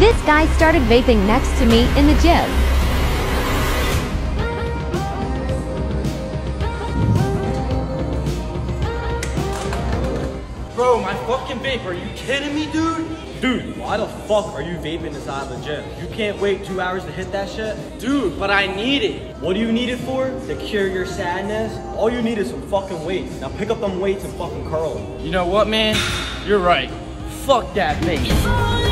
This guy started vaping next to me in the gym. Bro, my fucking vape, are you kidding me, dude? Dude, why the fuck are you vaping inside the gym? You can't wait two hours to hit that shit? Dude, but I need it. What do you need it for? To cure your sadness? All you need is some fucking weights. Now pick up them weights and fucking curl them. You know what, man? You're right. Fuck that vape.